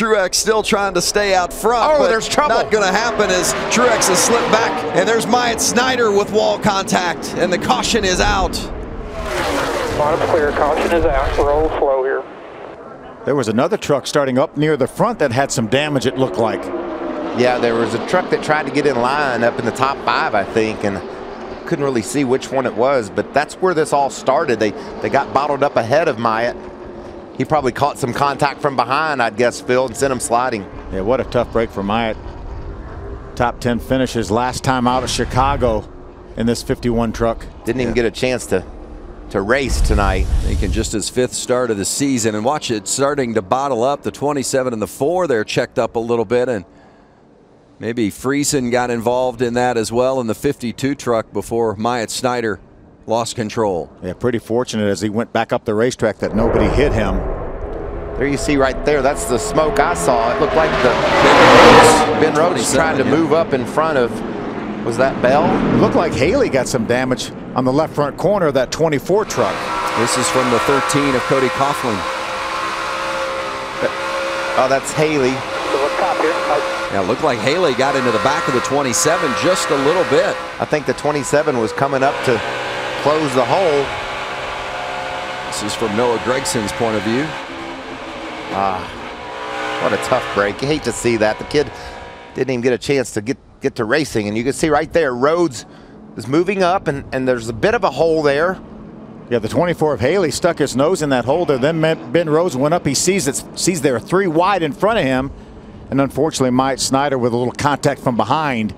Truex still trying to stay out front. Oh, but there's trouble. Not going to happen as Truex has slipped back. And there's Myatt Snider with wall contact. And the caution is out. Bottom clear, caution is out. Roll slow here. There was another truck starting up near the front that had some damage, it looked like. Yeah, there was a truck that tried to get in line up in the top five, I think, and couldn't really see which one it was, but that's where this all started. They they got bottled up ahead of Myatt. He probably caught some contact from behind, I'd guess, Phil, and sent him sliding. Yeah, what a tough break for Myatt. Top 10 finishes last time out of Chicago in this 51 truck. Didn't even get a chance to to race tonight. Making just his fifth start of the season. And watch it starting to bottle up. The 27 and the 4 there checked up a little bit. And maybe Friesen got involved in that as well in the 52 truck before Myatt Snider lost control. Yeah, pretty fortunate as he went back up the racetrack that nobody hit him. There you see right there, that's the smoke I saw. It looked like the Ben Rhodes, ben Rhodes is trying to yeah. move up in front of, was that Bell? It looked like Haley got some damage on the left front corner of that 24 truck. This is from the 13 of Cody Coughlin. Oh, that's Haley. So let's top here. Yeah, it looked like Haley got into the back of the 27 just a little bit. I think the 27 was coming up to close the hole. This is from Noah Gragson's point of view. Ah, what a tough break. You hate to see that. The kid didn't even get a chance to get, get to racing. And you can see right there, Rhodes is moving up, and, and there's a bit of a hole there. Yeah, the 24 of Haley stuck his nose in that hole there. Then Ben Rhodes went up. He sees it, sees there are three wide in front of him. And unfortunately, Myatt Snider with a little contact from behind